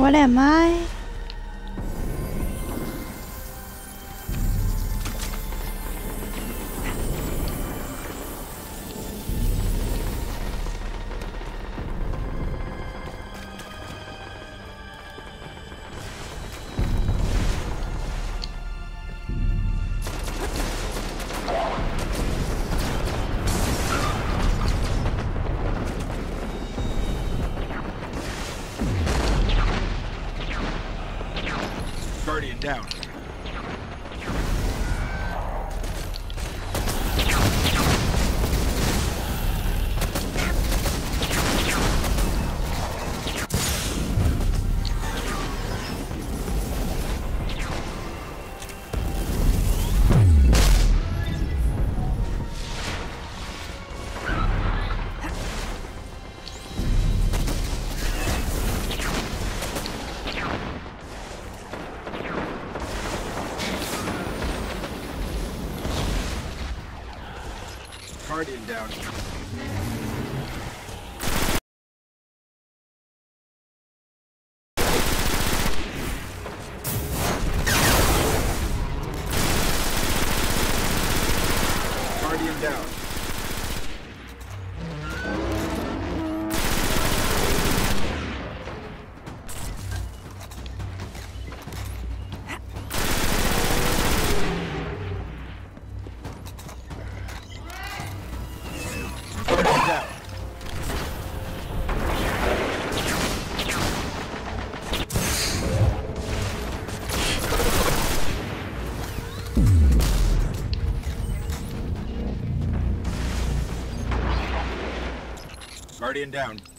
What am I? Guardian down. Guardian Guardian down.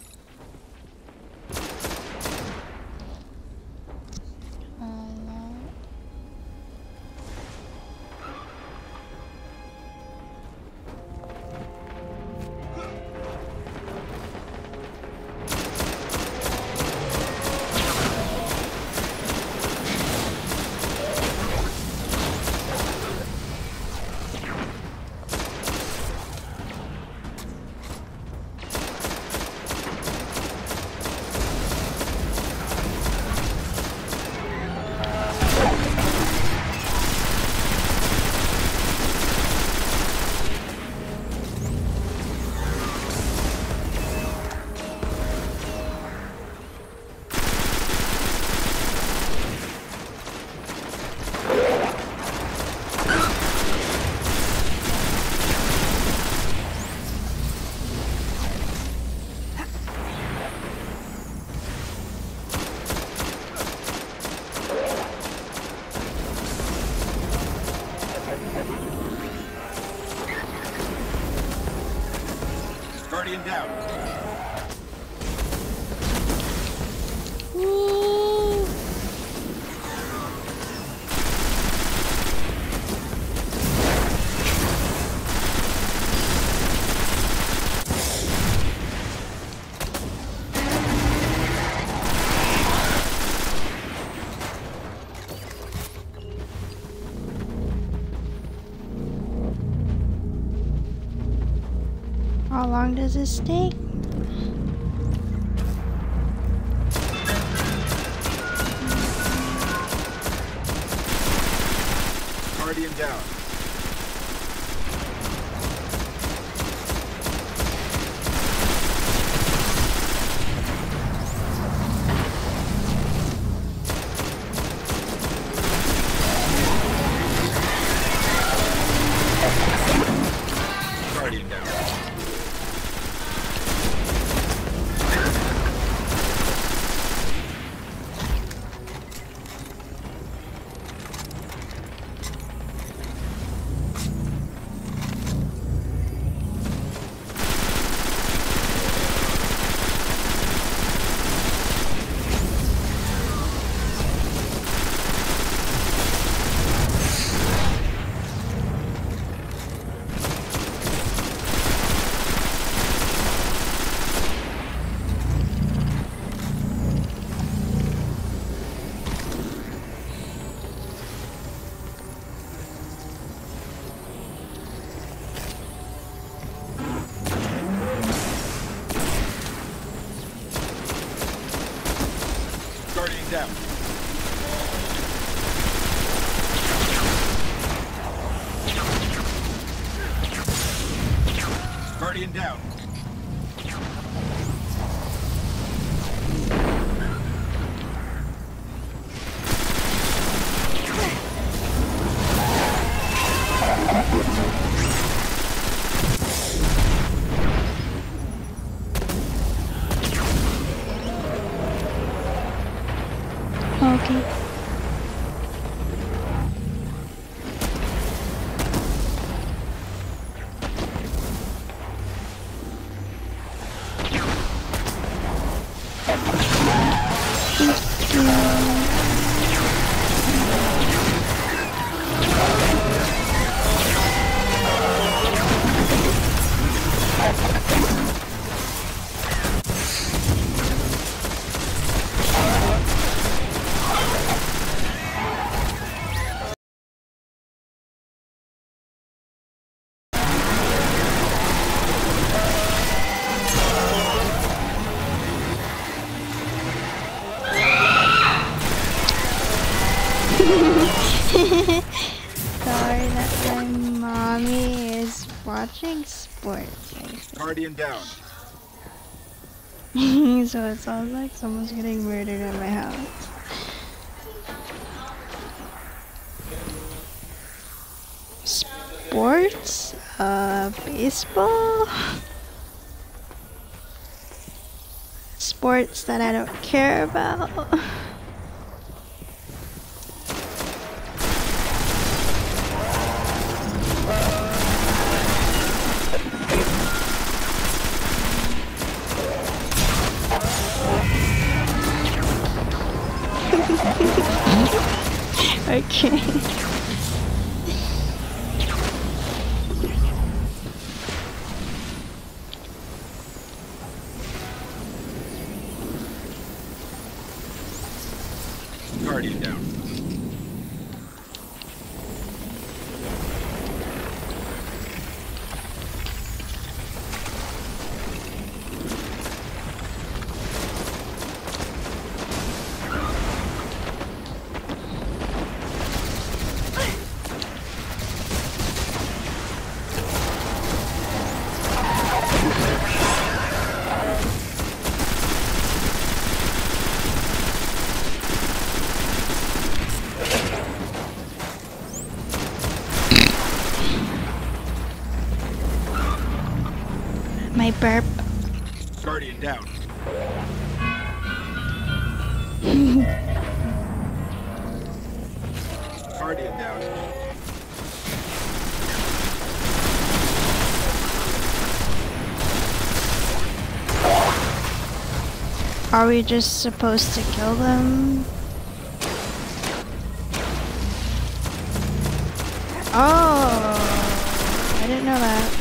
Does this take? Watching sports. Guardian down. so it sounds like someone's getting murdered at my house. Sports? Uh, baseball? Sports that I don't care about? burp. Guardian down. Guardian down. Are we just supposed to kill them? Oh, I didn't know that.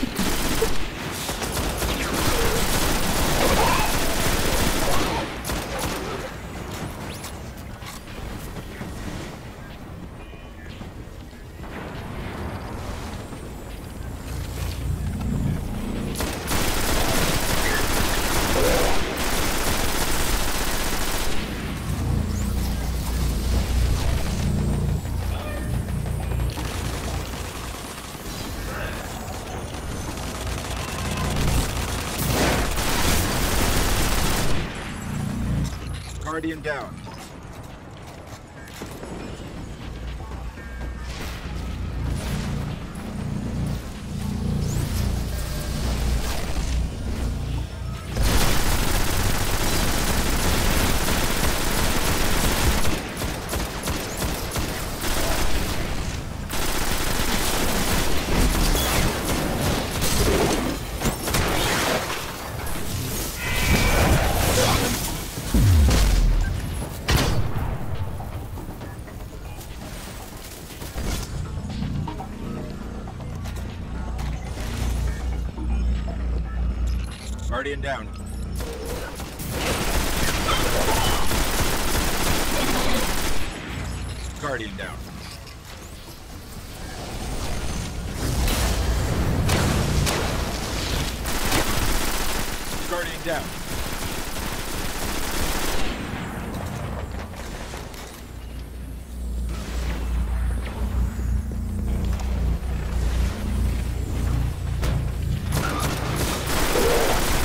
Guardian down.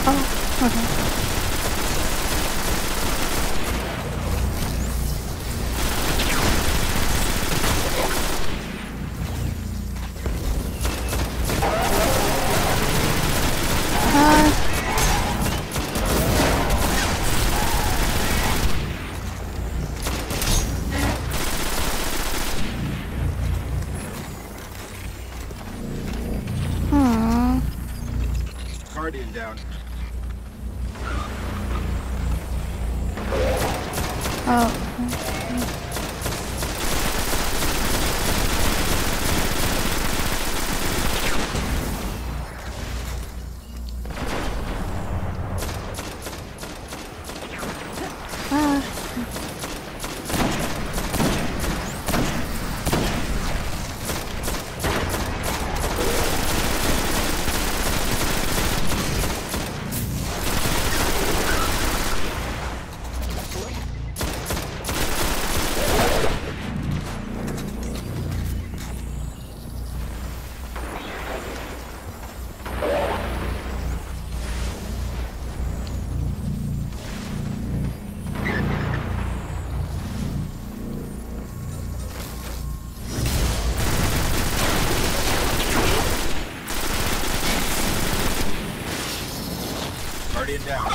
Oh, okay. Guardian down.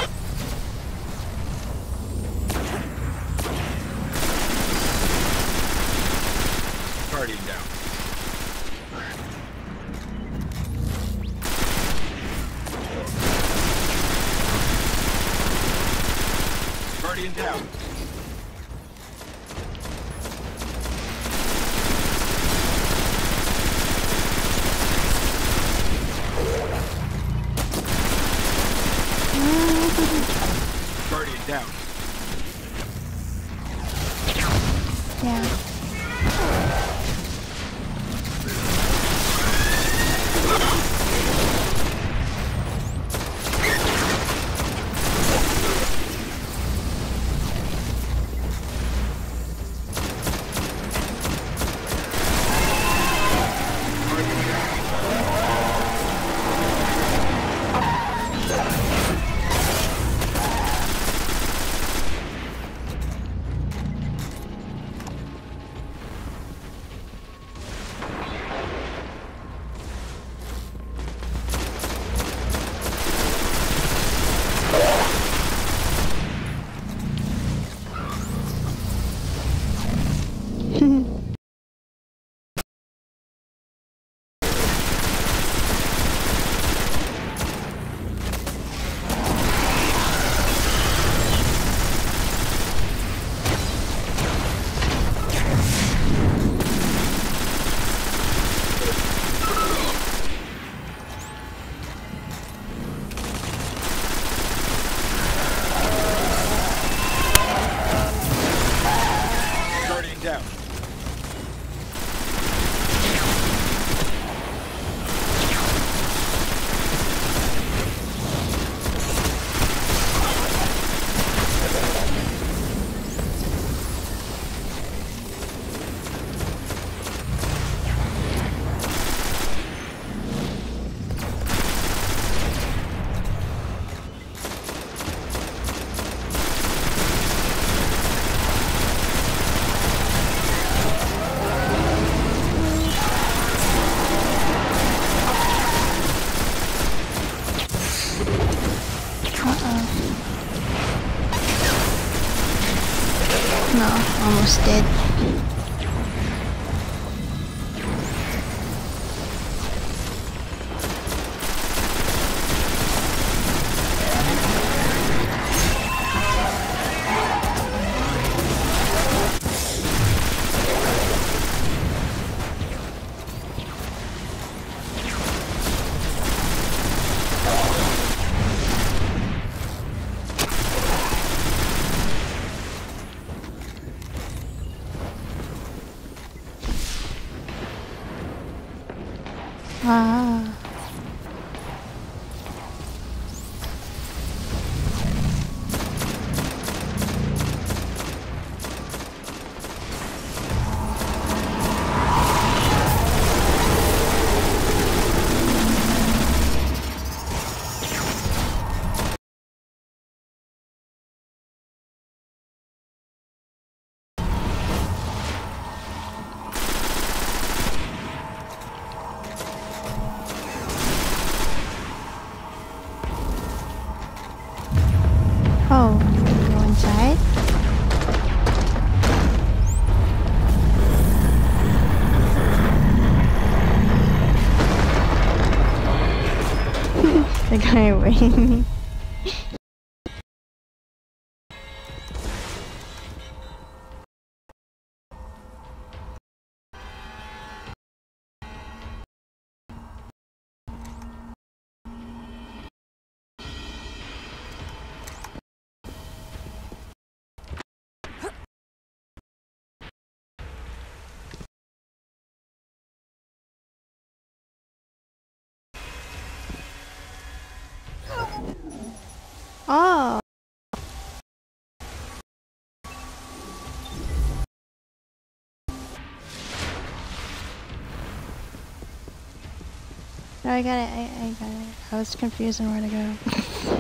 No, the guy Oh. No, I got it. I, I got it. I was confused on where to go.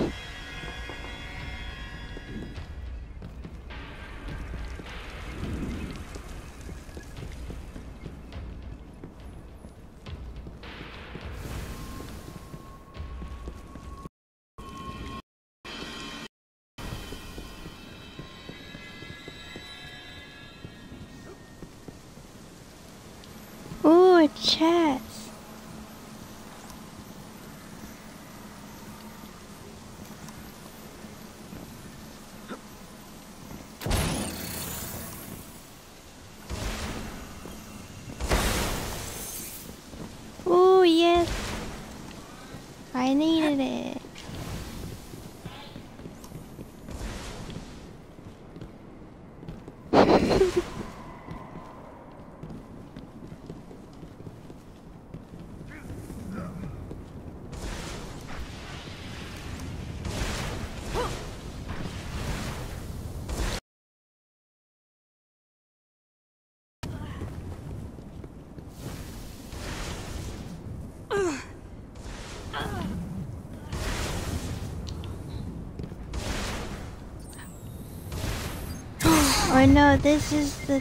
Oh no, this is the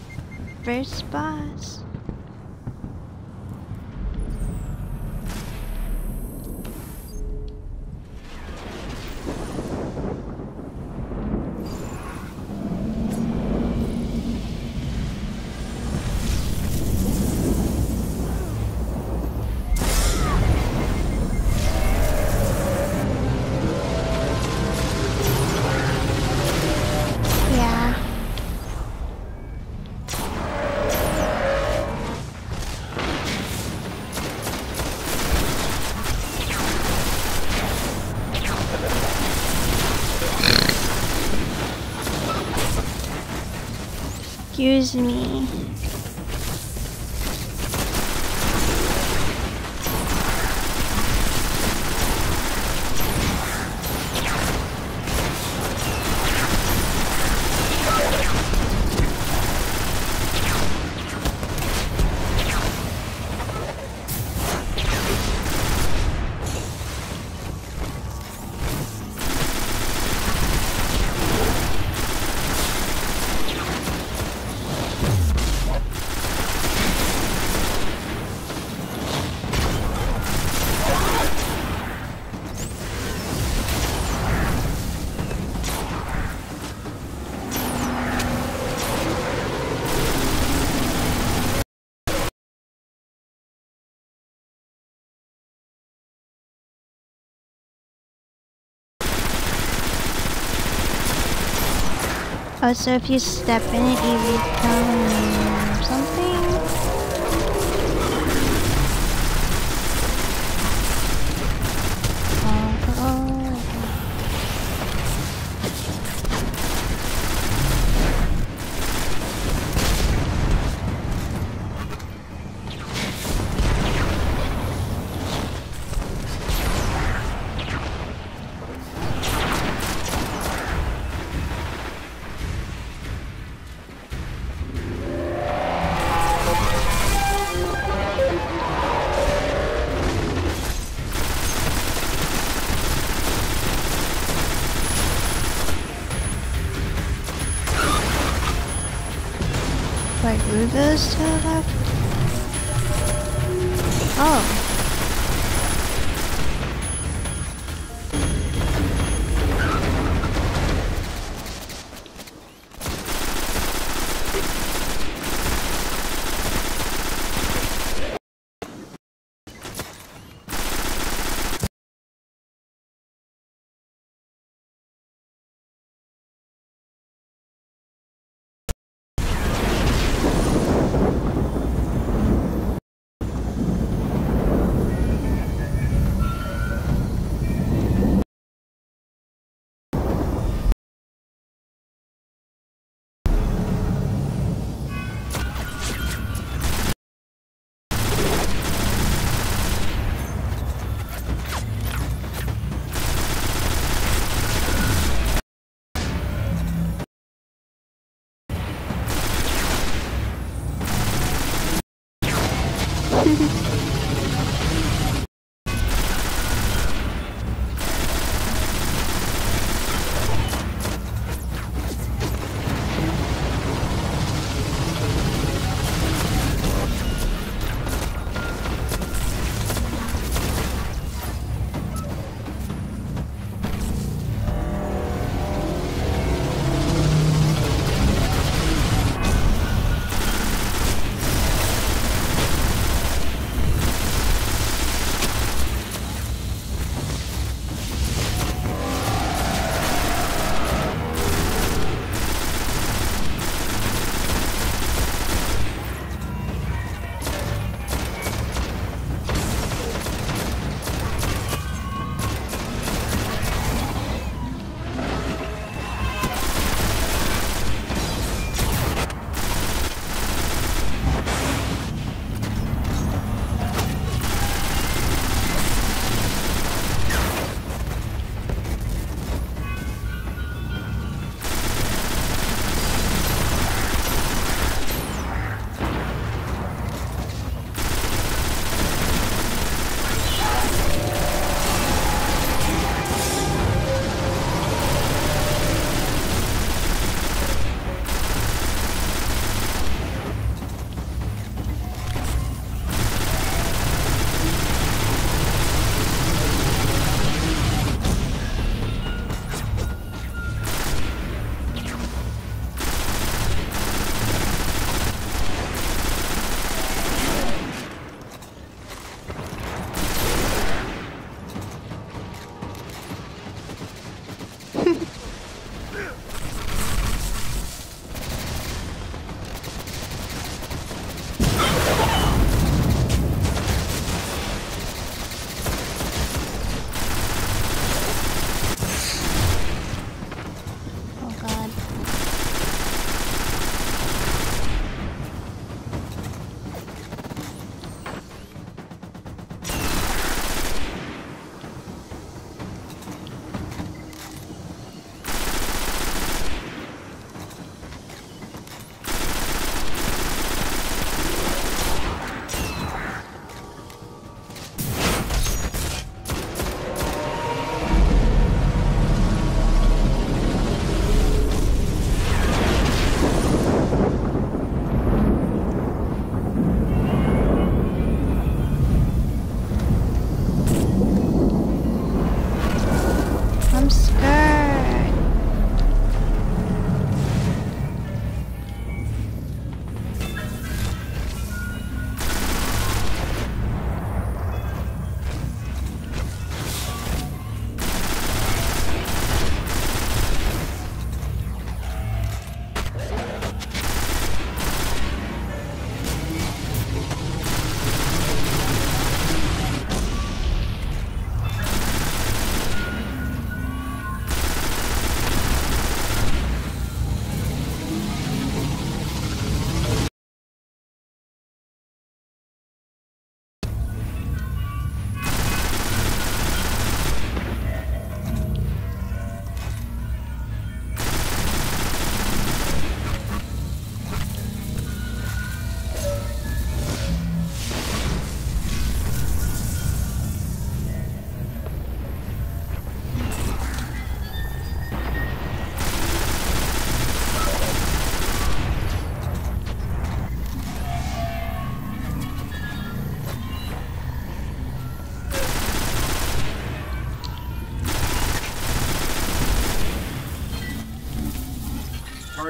first boss. Excuse me. So if you step in it, you become the? Oh.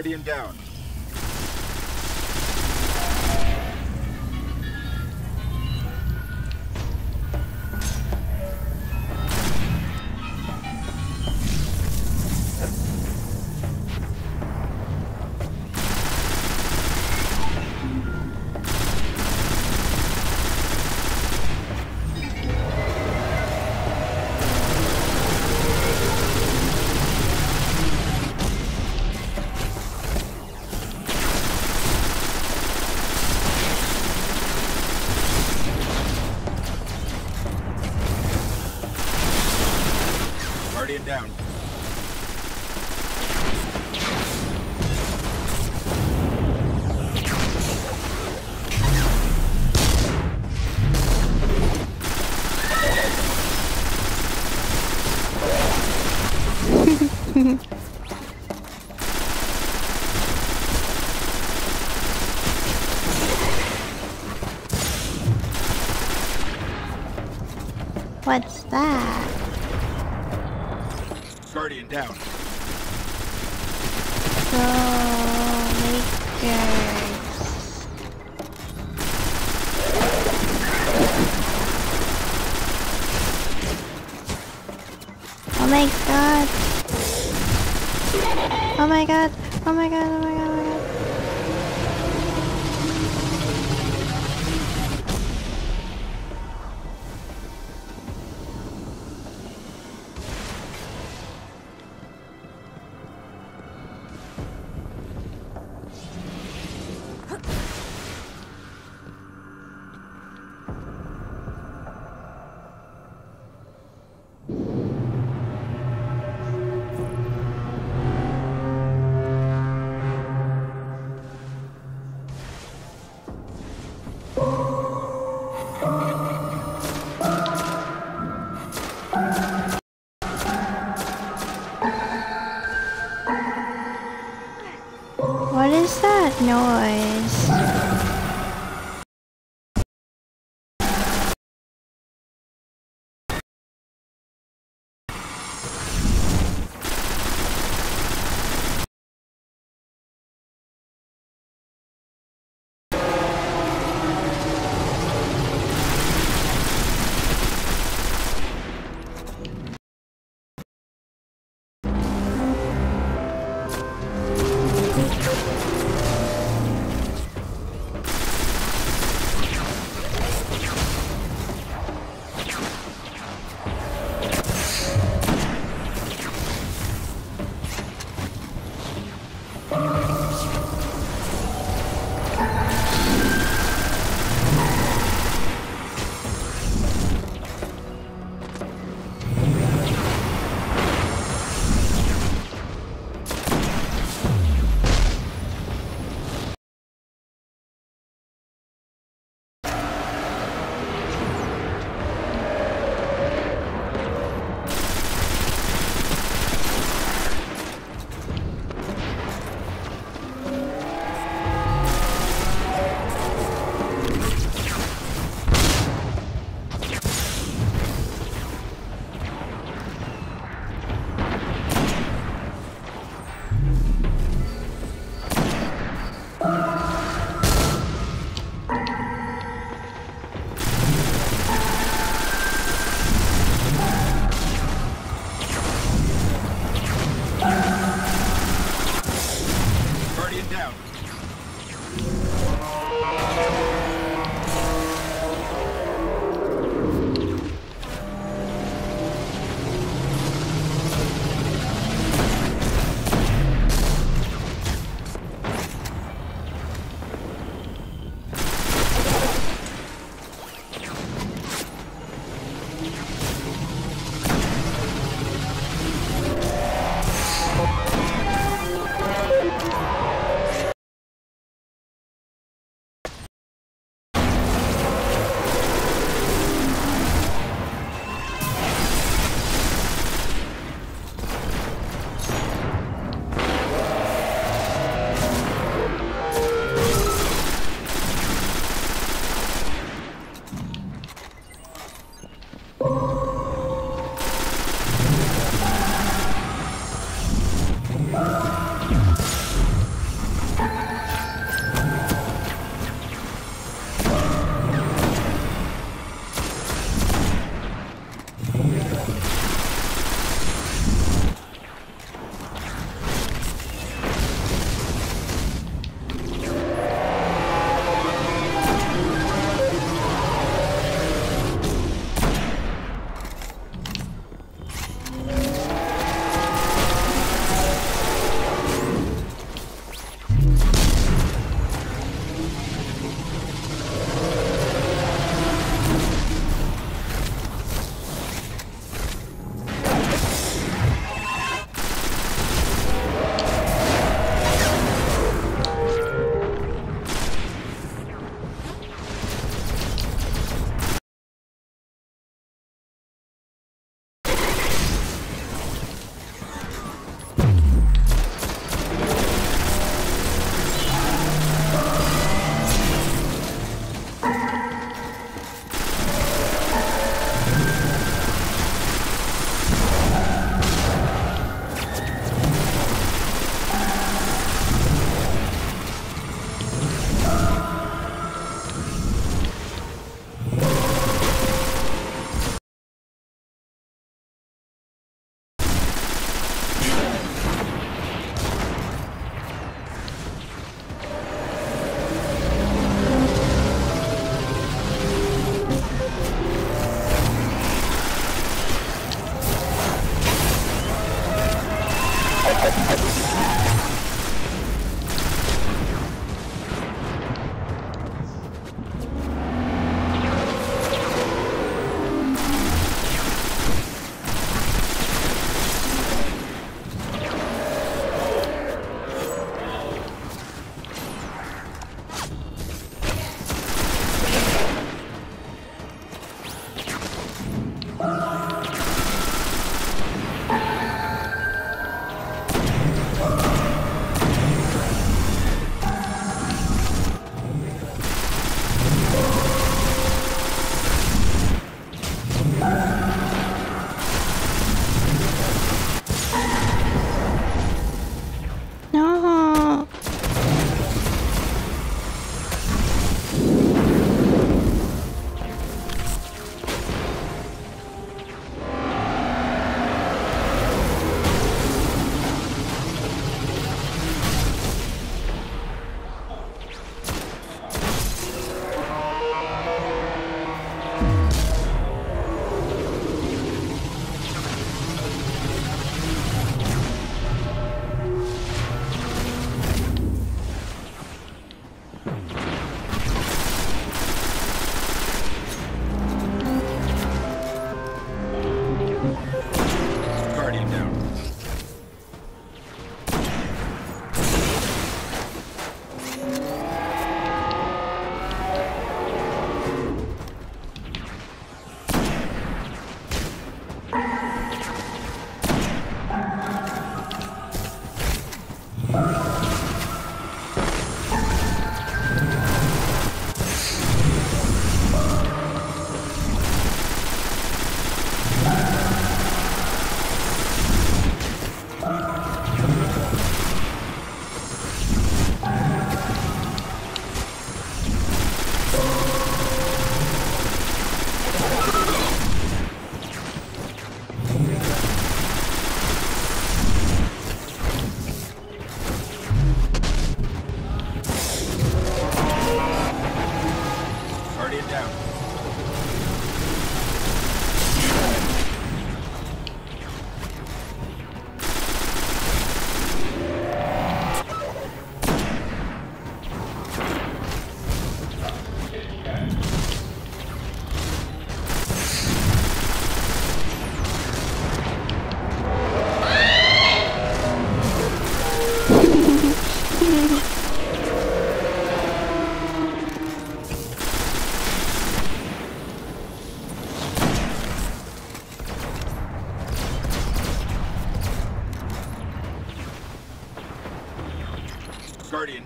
Guardian down.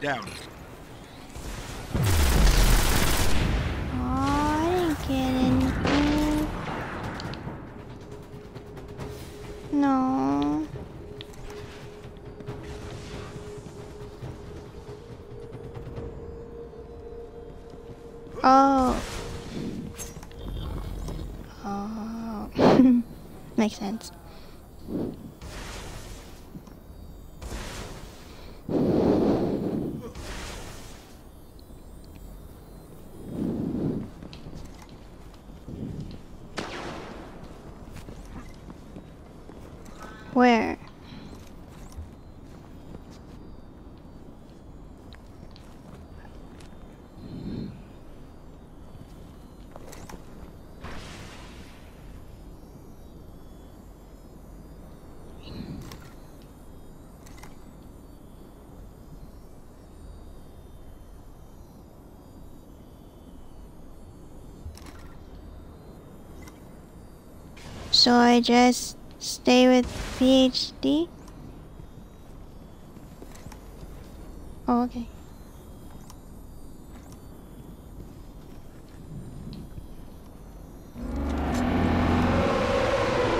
Down. Oh, I didn't get anything. No. Oh. Oh. Makes sense. Where? So I just stay with PhD? Oh, okay.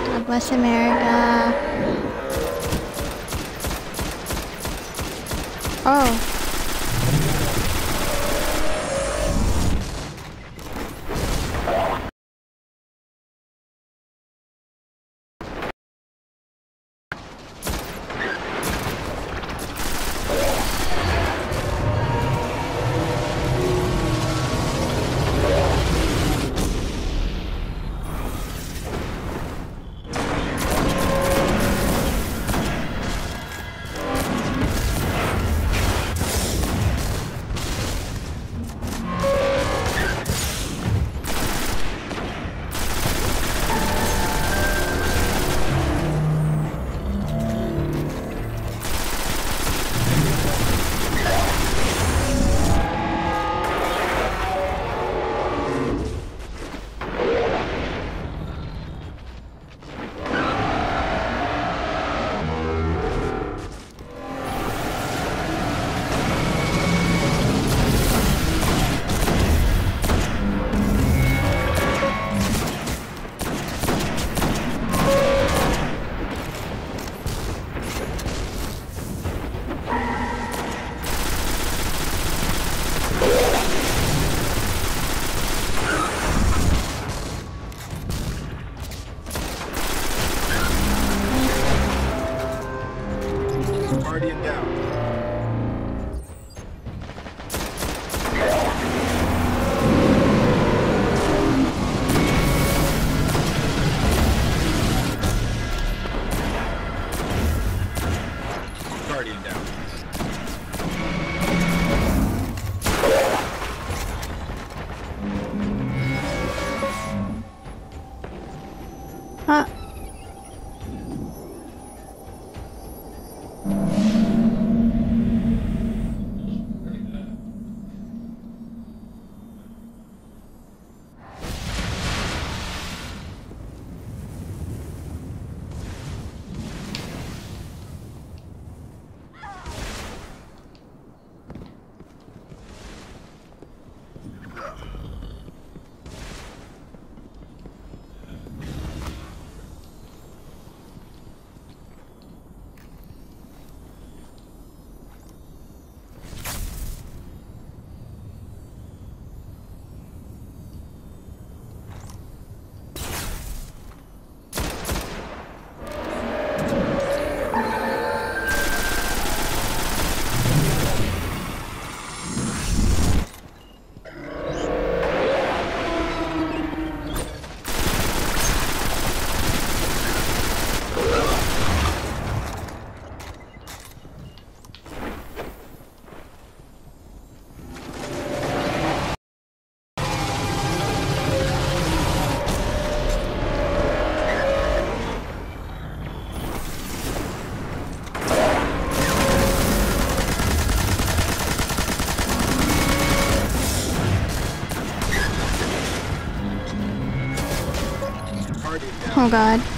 God bless America. Oh. Oh god.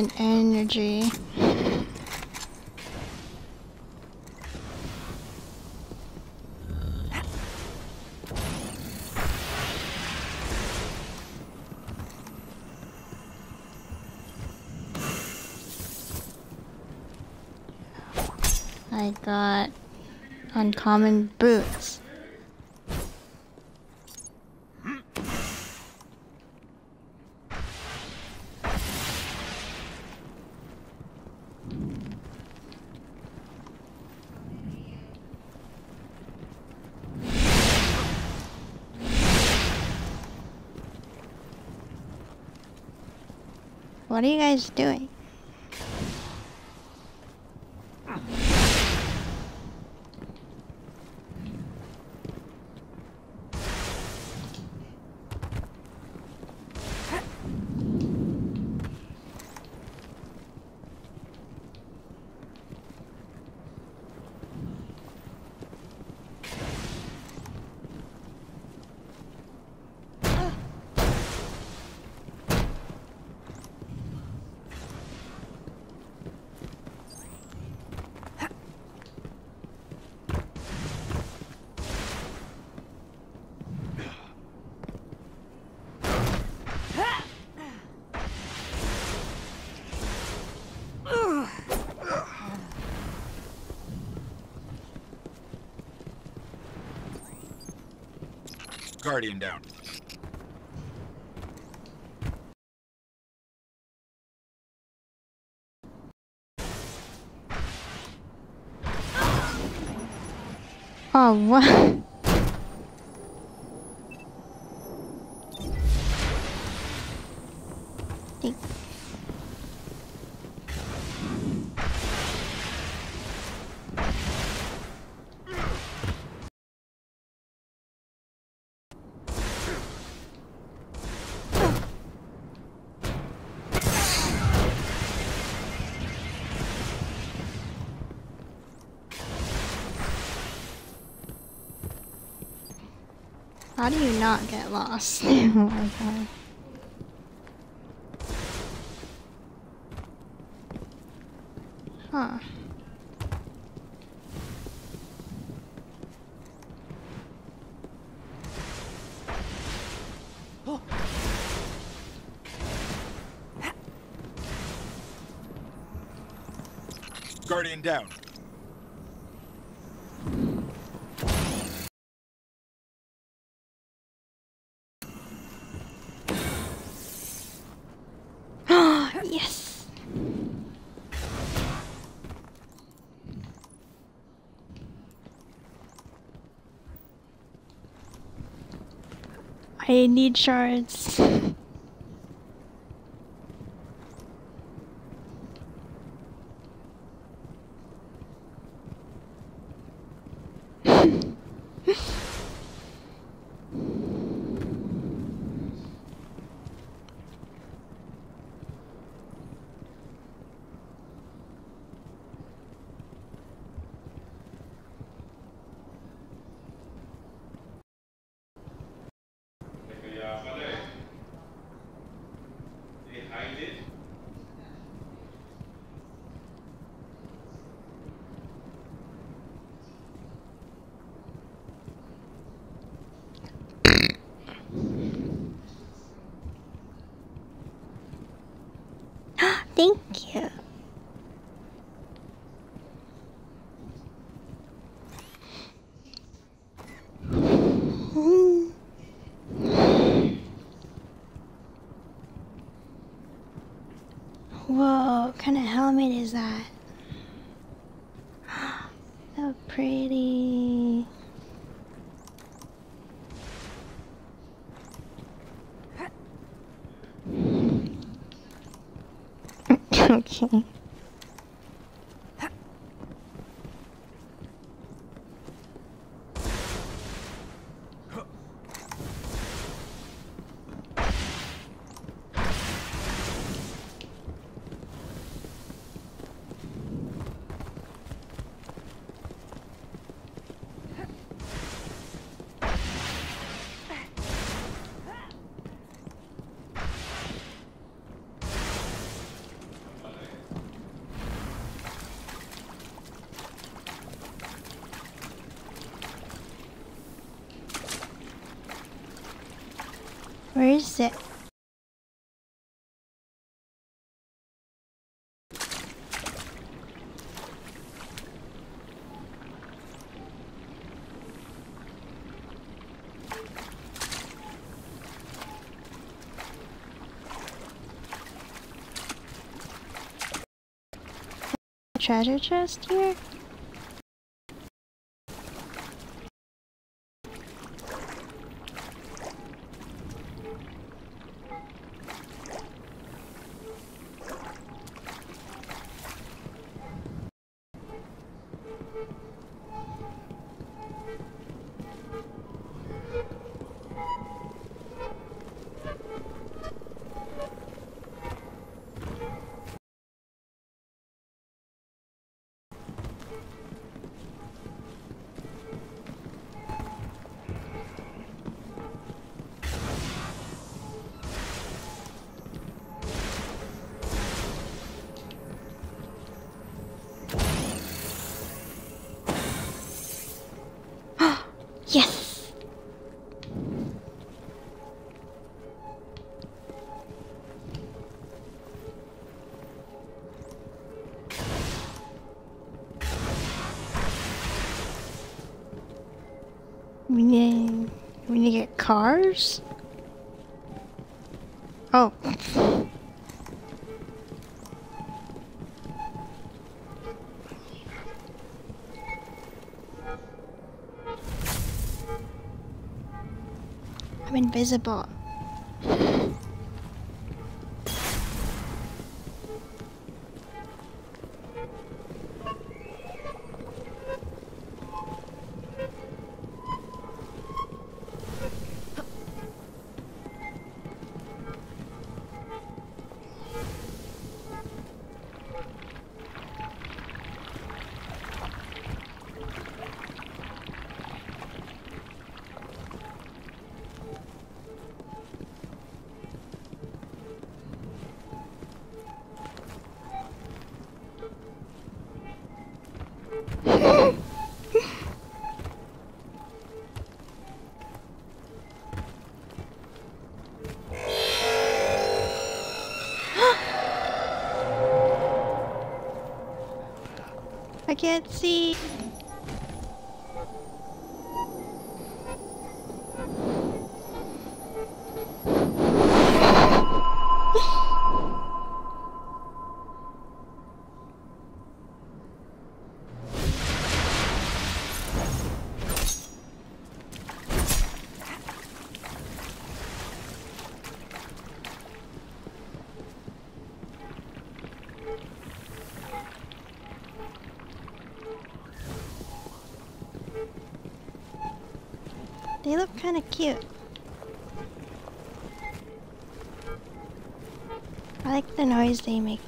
And energy. I got uncommon boots. What are you guys doing? Guardian down. Oh, what? How do you not get lost? oh my god. Huh. Guardian down. I need shards. Thank you. Whoa, what kind of helmet is that? So pretty. okay. Where is it? Treasure chest here? Cars? Oh. I'm invisible. Can't see. Kind of cute. I like the noise they make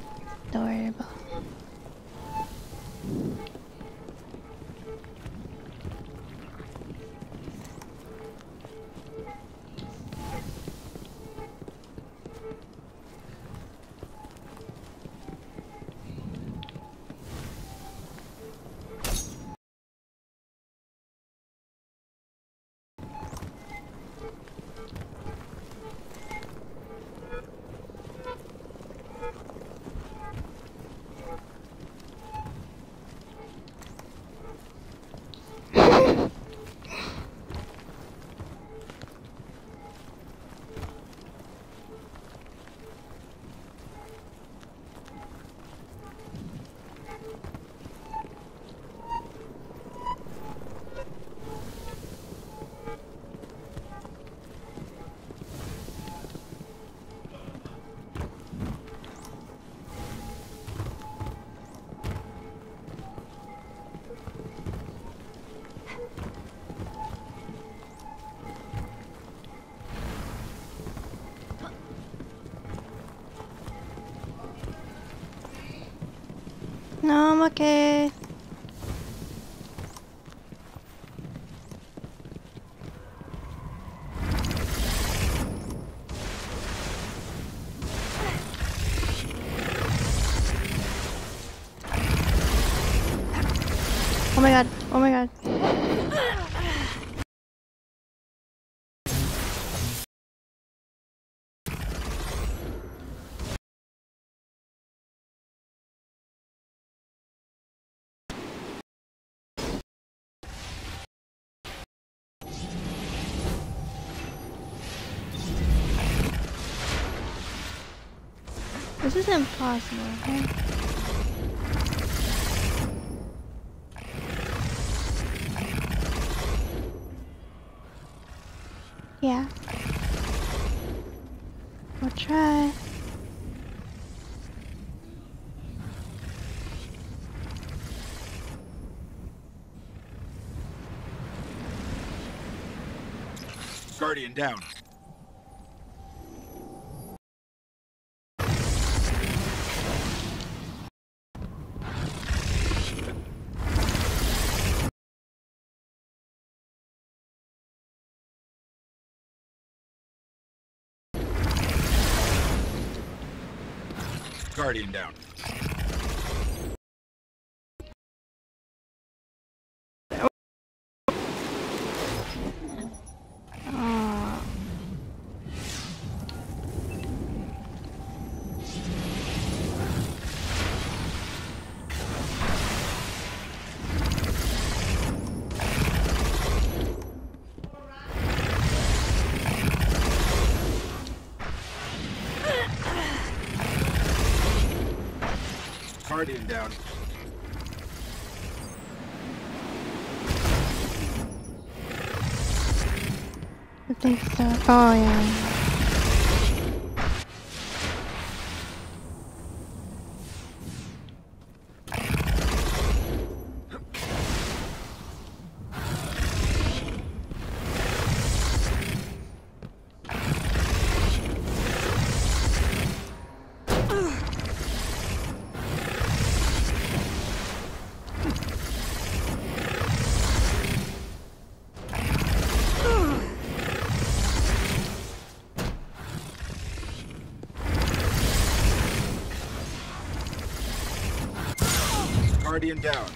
okay. Oh my god, oh my god. Is impossible, okay? Yeah. We'll try. Guardian down. Guardian down. Guardian down. I think so. Oh yeah. Down.